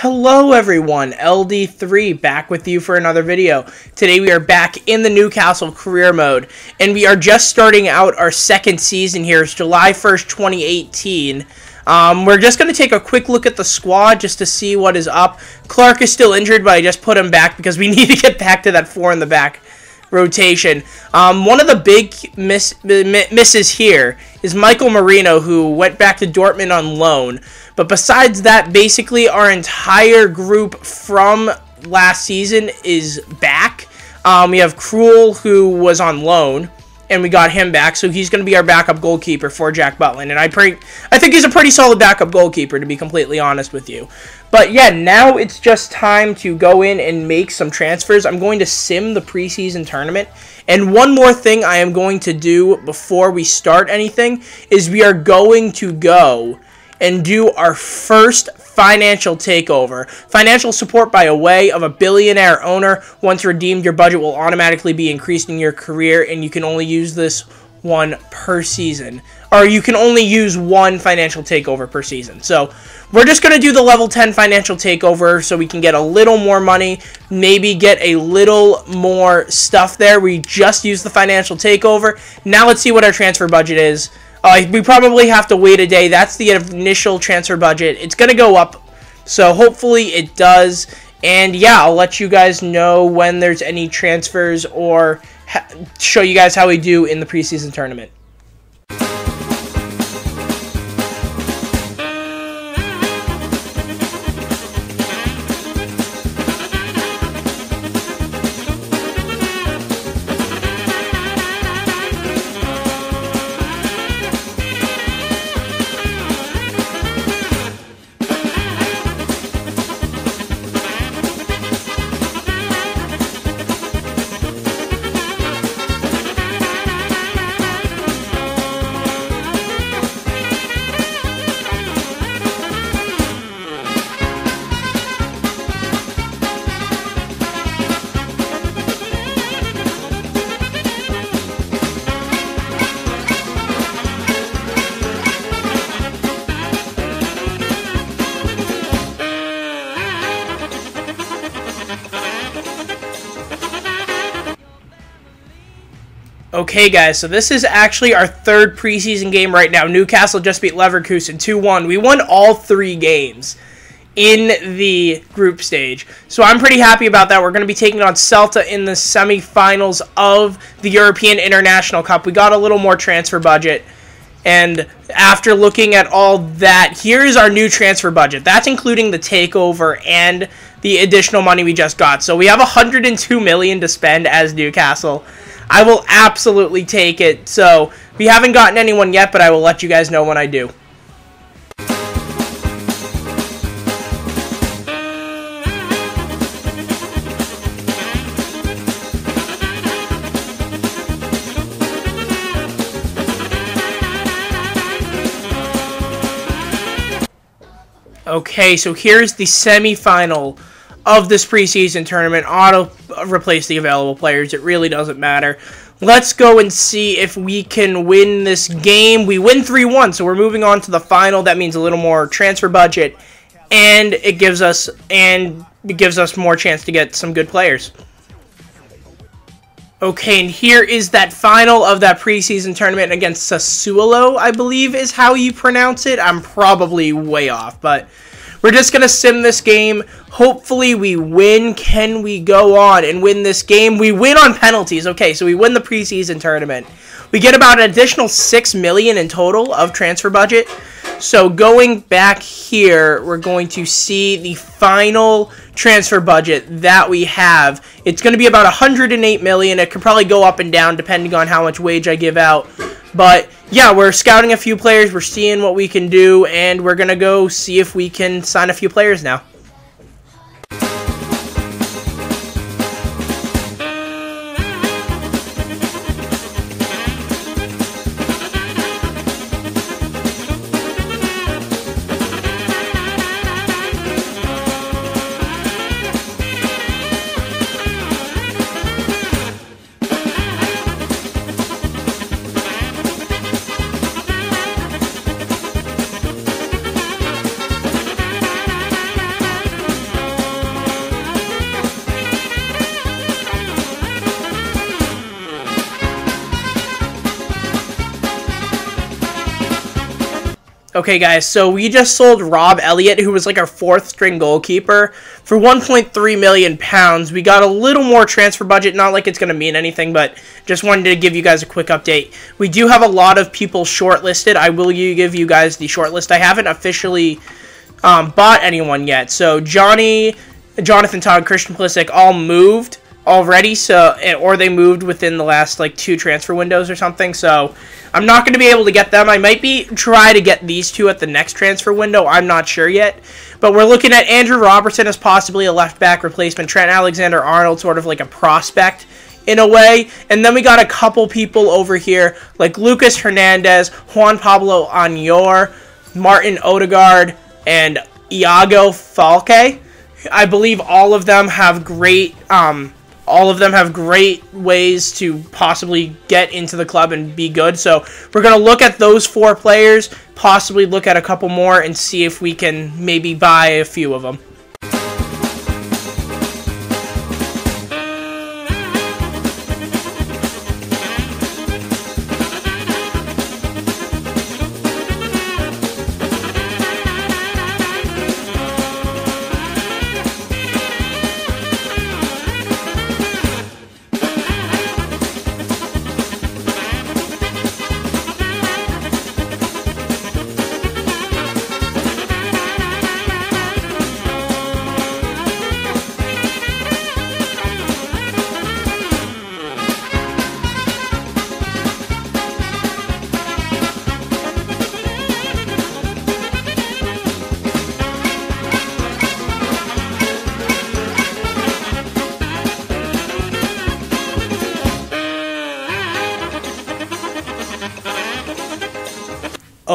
Hello everyone, LD3 back with you for another video. Today we are back in the Newcastle career mode and we are just starting out our second season here. It's July 1st, 2018. Um, we're just going to take a quick look at the squad just to see what is up. Clark is still injured, but I just put him back because we need to get back to that four in the back rotation. Um, one of the big miss, misses here is Michael Merino, who went back to Dortmund on loan. But besides that, basically our entire group from last season is back. Um, we have Krul, who was on loan, and we got him back, so he's going to be our backup goalkeeper for Jack Butland. And I, pre- I think he's a pretty solid backup goalkeeper, to be completely honest with you. But yeah, now it's just time to go in and make some transfers. I'm going to sim the preseason tournament. And one more thing I am going to do before we start anything is we are going to go and do our first financial takeover. Financial support by a way of a billionaire owner. Once redeemed, your budget will automatically be increased in your career, and you can only use this one per season. Or you can only use one financial takeover per season. So we're just going to do the level 10 financial takeover so we can get a little more money, maybe get a little more stuff there. We just used the financial takeover. Now let's see what our transfer budget is. Uh, we probably have to wait a day. That's the initial transfer budget. It's going to go up, so hopefully it does. And yeah, I'll let you guys know when there's any transfers or show you guys how we do in the preseason tournament. Okay, guys, so this is actually our third preseason game right now. Newcastle just beat Leverkusen 2-1. We won all three games in the group stage. So I'm pretty happy about that. We're going to be taking on Celta in the semifinals of the European International Cup. We got a little more transfer budget. And after looking at all that, here's our new transfer budget. That's including the takeover and the additional money we just got. So we have 102 million to spend as Newcastle. I will absolutely take it. So, we haven't gotten anyone yet, but I will let you guys know when I do. Okay, so here's the semifinal of this preseason tournament. Auto replace the available players. It really doesn't matter. Let's go and see if we can win this game. We win 3-1, so we're moving on to the final. That means a little more transfer budget, and it gives us and it gives us more chance to get some good players. Okay, and here is that final of that preseason tournament against Sassuolo, I believe is how you pronounce it. I'm probably way off, but we're just going to sim this game. Hopefully we win. Can we go on and win this game? We win on penalties. Okay, so we win the preseason tournament. We get about an additional six million in total of transfer budget. So going back here, we're going to see the final transfer budget that we have. It's going to be about 108 million. It could probably go up and down depending on how much wage I give out. But yeah, we're scouting a few players. We're seeing what we can do, and we're going to go see if we can sign a few players now. Okay, guys, so we just sold Rob Elliott, who was like our fourth string goalkeeper, for 1.3 million pounds. We got a little more transfer budget, not like it's going to mean anything, but just wanted to give you guys a quick update. We do have a lot of people shortlisted. I will give you guys the shortlist. I haven't officially um, bought anyone yet. So Johnny, Jonathan Todd, Christian Pulisic all moved already so or they moved within the last like two transfer windows or something so i'm not going to be able to get them. I might be try to get these two at the next transfer window. I'm not sure yet. But we're looking at andrew robertson as possibly a left back replacement trent alexander arnold sort of like a prospect in a way. And then we got a couple people over here like lucas hernandez juan pablo Añor, martin odegaard and iago falque. I believe all of them have great um, all of them have great ways to possibly get into the club and be good. So we're going to look at those four players, possibly look at a couple more, and see if we can maybe buy a few of them.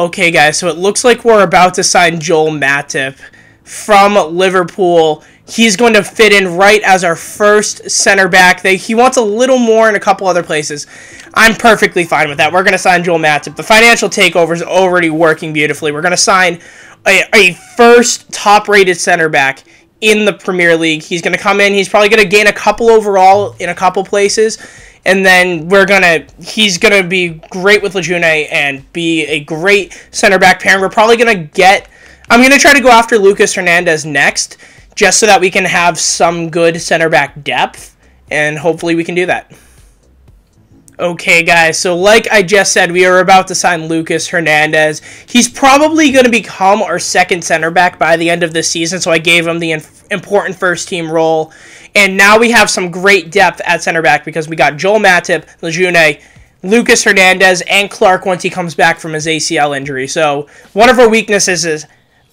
Okay, guys, so it looks like we're about to sign Joel Matip from Liverpool. He's going to fit in right as our first center back. They, he wants a little more in a couple other places. I'm perfectly fine with that. We're going to sign Joel Matip. The financial takeover is already working beautifully. We're going to sign a, a first top-rated center back in the Premier League. He's going to come in. He's probably going to gain a couple overall in a couple places and then we're gonna he's gonna be great with Lejeune and be a great center back pair. And we're probably gonna get I'm gonna try to go after Lucas Hernandez next, just so that we can have some good center back depth, and hopefully we can do that. Okay, guys, so like I just said, we are about to sign Lucas Hernandez. He's probably going to become our second center back by the end of the season, so I gave him the important first team role. And now we have some great depth at center back because we got Joel Matip, Lejeune, Lucas Hernandez, and Clark once he comes back from his ACL injury. So one of our weaknesses is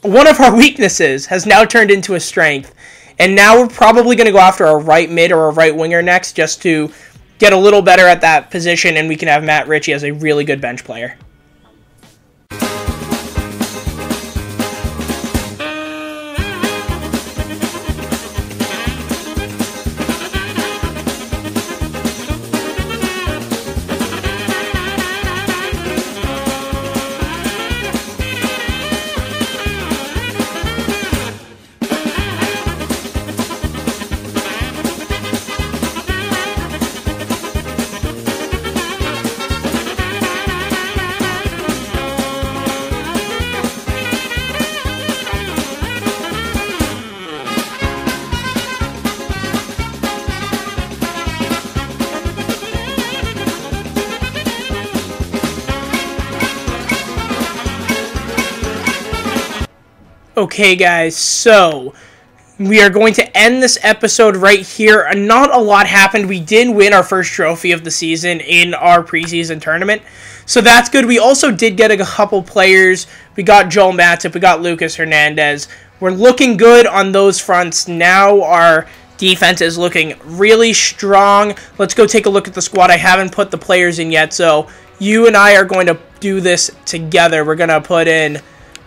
one of our weaknesses has now turned into a strength. And now we're probably going to go after a right mid or a right winger next just to get a little better at that position, and we can have Matt Ritchie as a really good bench player. Okay, guys, so we are going to end this episode right here. Uh, not a lot happened. We did win our first trophy of the season in our preseason tournament, so that's good. We also did get a couple players. We got Joel Matip, we got Lucas Hernandez. We're looking good on those fronts. Now our defense is looking really strong. Let's go take a look at the squad. I haven't put the players in yet, so you and I are going to do this together. We're going to put in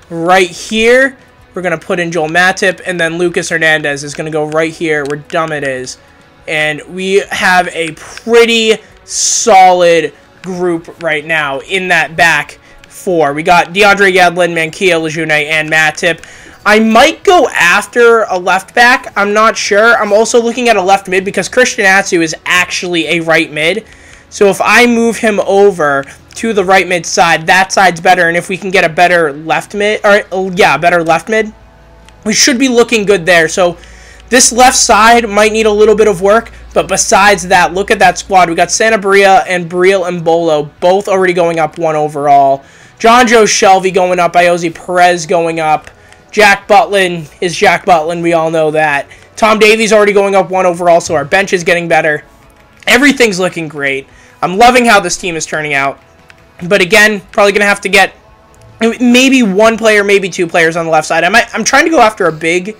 right here. We're going to put in Joel Matip, and then Lucas Hernandez is going to go right here where Dummett is. And we have a pretty solid group right now in that back four. We got DeAndre Yedlin, Manquillo, Lejeune, and Matip. I might go after a left back. I'm not sure. I'm also looking at a left mid because Christian Atsu is actually a right mid. So if I move him over to the right mid side, that side's better. And if we can get a better left mid, or yeah, better left mid, we should be looking good there. So this left side might need a little bit of work, but besides that, look at that squad. We got Santa Bria and Briel and Bolo both already going up one overall. Jonjo Shelvey going up, Ayoze Perez going up. Jack Butland is Jack Butland, we all know that. Tom Davies already going up one overall, so our bench is getting better. Everything's looking great. I'm loving how this team is turning out. But again, probably going to have to get maybe one player, maybe two players on the left side. I might, I'm trying to go after a big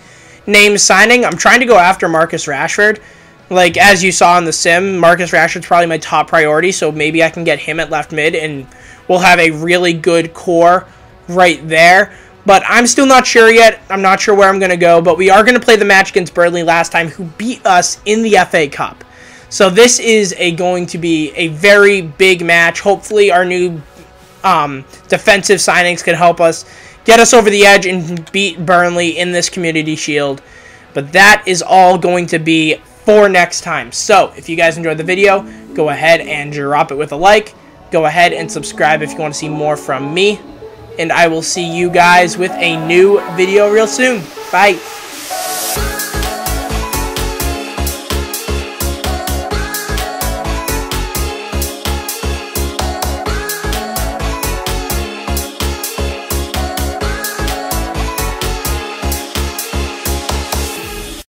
name signing. I'm trying to go after Marcus Rashford. Like, as you saw in the sim, Marcus Rashford's probably my top priority, so maybe I can get him at left mid, and we'll have a really good core right there. But I'm still not sure yet. I'm not sure where I'm going to go, but we are going to play the match against Burnley last time, who beat us in the FA Cup. So this is a going to be a very big match. Hopefully our new um, defensive signings can help us get us over the edge and beat Burnley in this Community Shield. But that is all going to be for next time. So, if you guys enjoyed the video, go ahead and drop it with a like. Go ahead and subscribe if you want to see more from me. And I will see you guys with a new video real soon. Bye.